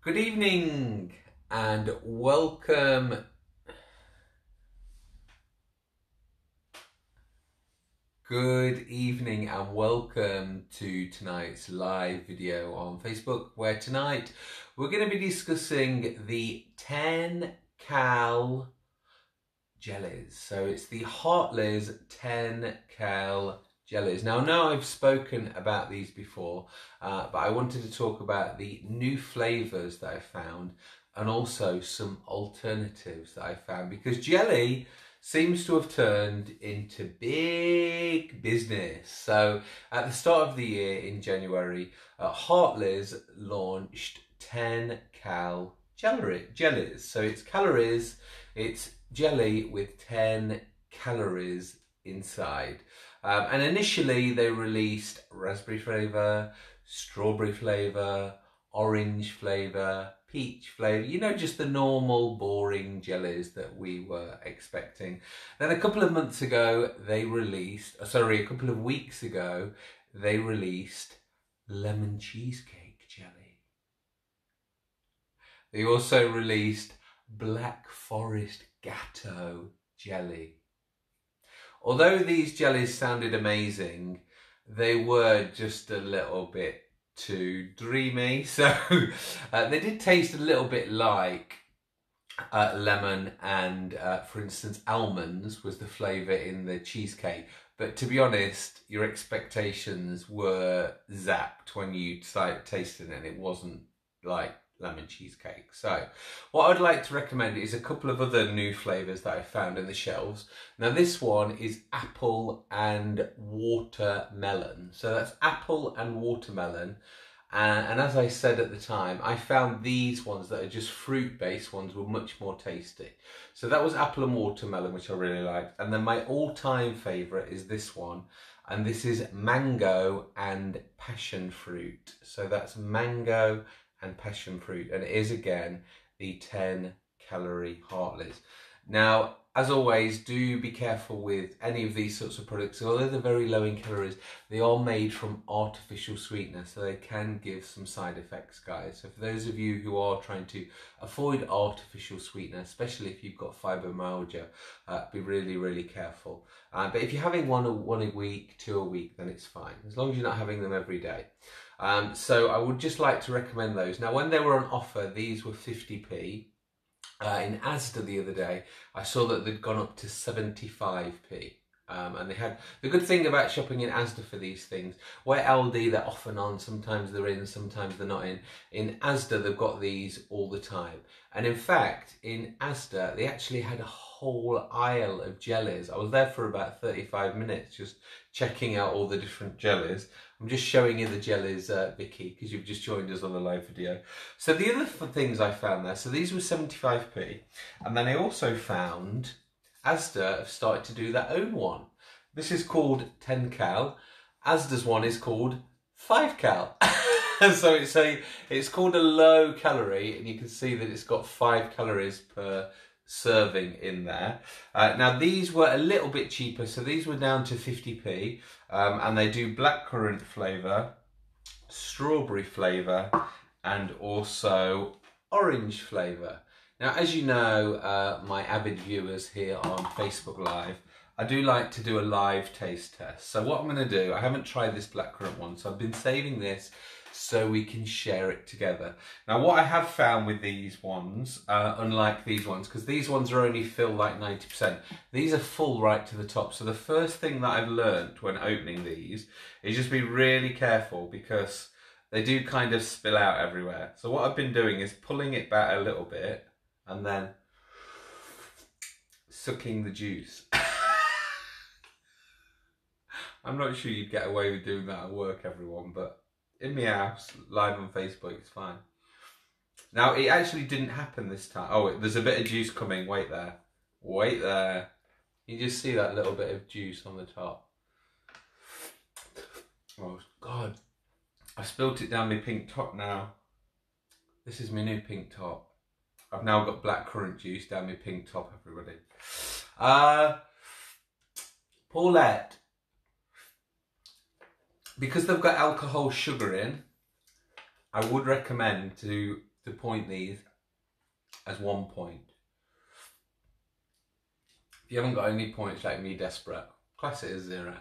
Good evening and welcome. Good evening and welcome to tonight's live video on Facebook where tonight we're going to be discussing the 10 cal jellies. So it's the Hartley's 10 cal jellies. Now, I know I've spoken about these before, uh, but I wanted to talk about the new flavours that I found and also some alternatives that I found because jelly seems to have turned into big business. So at the start of the year in January, uh, launched 10 cal jellies. So it's calories, it's jelly with 10 calories inside. Um, and initially they released raspberry flavour, strawberry flavour, orange flavour, peach flavour, you know, just the normal boring jellies that we were expecting. Then a couple of months ago, they released, uh, sorry, a couple of weeks ago, they released lemon cheesecake jelly. They also released Black Forest Gateau jelly. Although these jellies sounded amazing, they were just a little bit too dreamy. So uh, they did taste a little bit like uh, lemon and, uh, for instance, almonds was the flavour in the cheesecake. But to be honest, your expectations were zapped when you started tasting it. It wasn't like lemon cheesecake. So what I'd like to recommend is a couple of other new flavours that I found in the shelves. Now this one is apple and watermelon. So that's apple and watermelon. Uh, and as I said at the time, I found these ones that are just fruit-based ones were much more tasty. So that was apple and watermelon, which I really liked. And then my all-time favourite is this one. And this is mango and passion fruit. So that's mango and passion fruit. And it is again the 10 calorie Hartley's. Now, as always, do be careful with any of these sorts of products. Although they're very low in calories, they are made from artificial sweetener, so they can give some side effects, guys. So for those of you who are trying to avoid artificial sweetener, especially if you've got fibromyalgia, uh, be really, really careful. Uh, but if you're having one one a week, two a week, then it's fine, as long as you're not having them every day. Um, so I would just like to recommend those. Now, when they were on offer, these were 50p. Uh, in Asda the other day, I saw that they'd gone up to 75p. Um, and they had the good thing about shopping in Asda for these things, where Aldi they're off and on, sometimes they're in, sometimes they're not in. In Asda they've got these all the time, and in fact in Asda they actually had a whole aisle of jellies. I was there for about thirty-five minutes just checking out all the different jellies. I'm just showing you the jellies, uh, Vicky, because you've just joined us on the live video. So the other things I found there, so these were 75p, and then I also found Asda have started to do their own one. This is called 10 cal. Asda's one is called 5 cal. so it's a it's called a low calorie and you can see that it's got 5 calories per serving in there. Uh, now these were a little bit cheaper so these were down to 50p um, and they do blackcurrant flavour, strawberry flavour and also orange flavour. Now, as you know, uh, my avid viewers here on Facebook Live, I do like to do a live taste test. So what I'm going to do, I haven't tried this blackcurrant one, so I've been saving this so we can share it together. Now, what I have found with these ones, uh, unlike these ones, because these ones are only filled like 90%, these are full right to the top. So the first thing that I've learned when opening these is just be really careful because they do kind of spill out everywhere. So what I've been doing is pulling it back a little bit and then sucking the juice. I'm not sure you'd get away with doing that at work, everyone, but in my house, live on Facebook, it's fine. Now, it actually didn't happen this time. Oh, there's a bit of juice coming. Wait there. Wait there. You just see that little bit of juice on the top. Oh, God. I spilt it down my pink top now. This is my new pink top. I've now got black currant juice down my pink top, everybody. Uh, Paulette. Because they've got alcohol sugar in, I would recommend to to point these as one point. If you haven't got any points like me desperate, class it as zero.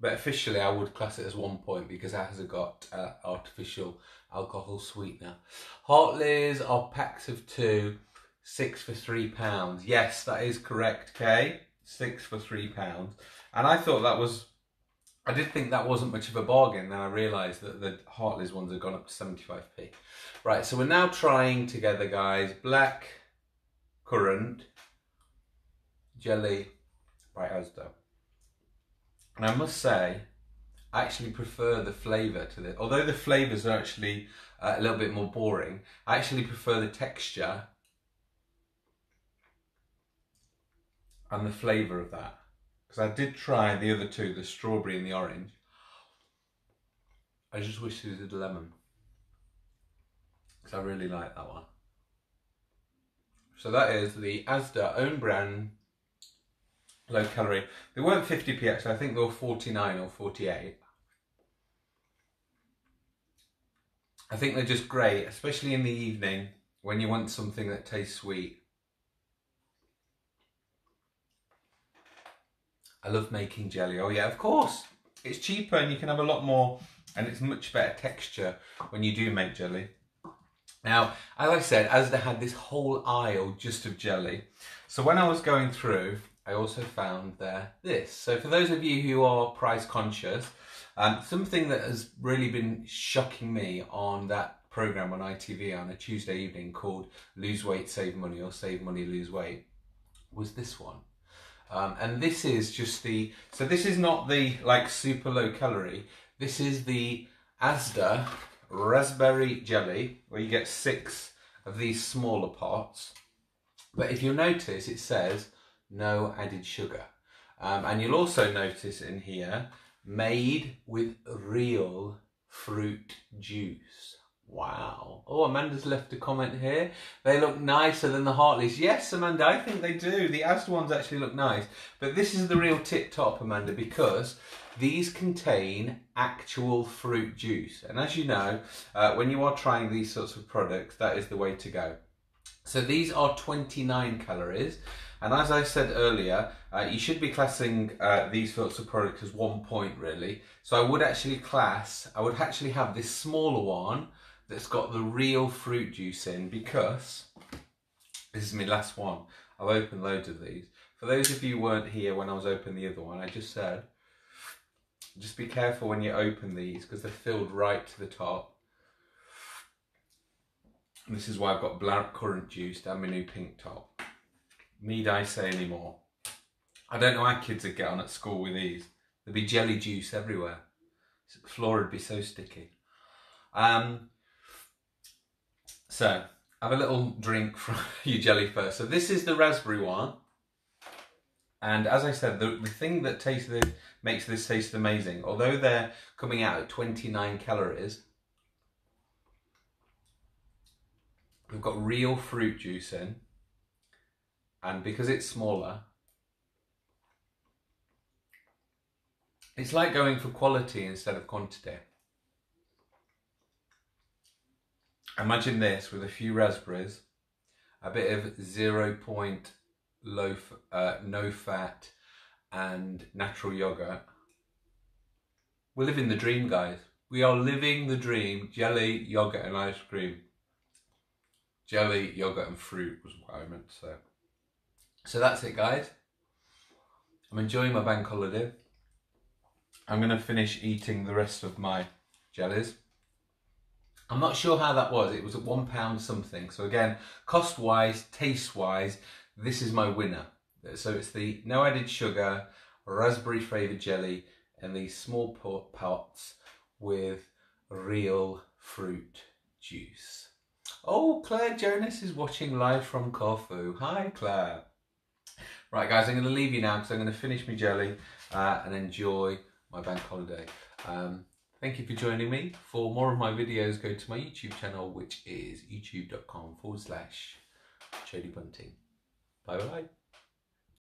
But officially I would class it as one point because it has got uh, artificial alcohol sweetener. Hartley's are packs of two, six for three pounds. Yes, that is correct, Kay. Six for three pounds. And I thought that was, I did think that wasn't much of a bargain. Then I realised that the Hartley's ones have gone up to 75p. Right, so we're now trying together, guys. Black currant, jelly by Asda. And I must say, I actually prefer the flavour to this. Although the flavours are actually uh, a little bit more boring, I actually prefer the texture and the flavour of that. Because I did try the other two, the strawberry and the orange. I just wish it was a lemon. Because I really like that one. So that is the Asda own brand low calorie. They weren't 50p actually, I think they were 49 or 48. I think they're just great, especially in the evening when you want something that tastes sweet. I love making jelly. Oh yeah, of course. It's cheaper and you can have a lot more and it's much better texture when you do make jelly. Now, as I said, Asda had this whole aisle just of jelly. So when I was going through, I also found there this. So for those of you who are price conscious, um, something that has really been shocking me on that program on ITV on a Tuesday evening called Lose Weight, Save Money or Save Money, Lose Weight was this one. Um, and this is just the, so this is not the like super low calorie. This is the Asda raspberry jelly where you get six of these smaller pots. But if you'll notice, it says no added sugar. Um, and you'll also notice in here, made with real fruit juice. Wow. Oh, Amanda's left a comment here. They look nicer than the Hartleys. Yes, Amanda, I think they do. The Asda ones actually look nice. But this is the real tip top, Amanda, because these contain actual fruit juice. And as you know, uh, when you are trying these sorts of products, that is the way to go. So these are 29 calories. And as I said earlier, uh, you should be classing uh, these sorts of products as one point really. So I would actually class, I would actually have this smaller one that's got the real fruit juice in because this is my last one. I've opened loads of these. For those of you weren't here when I was opening the other one, I just said, just be careful when you open these because they're filled right to the top. And this is why I've got black currant juice and my new pink top. Need I say any more? I don't know how kids would get on at school with these. There'd be jelly juice everywhere. The floor would be so sticky. Um, so, have a little drink from your jelly first. So this is the raspberry one. And as I said, the, the thing that tastes this, makes this taste amazing, although they're coming out at 29 calories, we've got real fruit juice in. And because it's smaller, it's like going for quality instead of quantity. Imagine this with a few raspberries, a bit of zero point low, uh, no fat, and natural yogurt. We're living the dream, guys. We are living the dream. Jelly, yogurt, and ice cream. Jelly, yogurt, and fruit was what I meant to say. So that's it, guys. I'm enjoying my bank holiday. I'm going to finish eating the rest of my jellies. I'm not sure how that was. It was at one pound something. So again, cost wise, taste wise, this is my winner. So it's the no added sugar, raspberry flavoured jelly, and these small pots with real fruit juice. Oh, Claire Jonas is watching live from Corfu. Hi, Claire. Right, guys, I'm going to leave you now because I'm going to finish my jelly uh, and enjoy my bank holiday. Um, Thank you for joining me. For more of my videos, go to my YouTube channel, which is youtube.com forward slash Jody Bunting. Bye bye.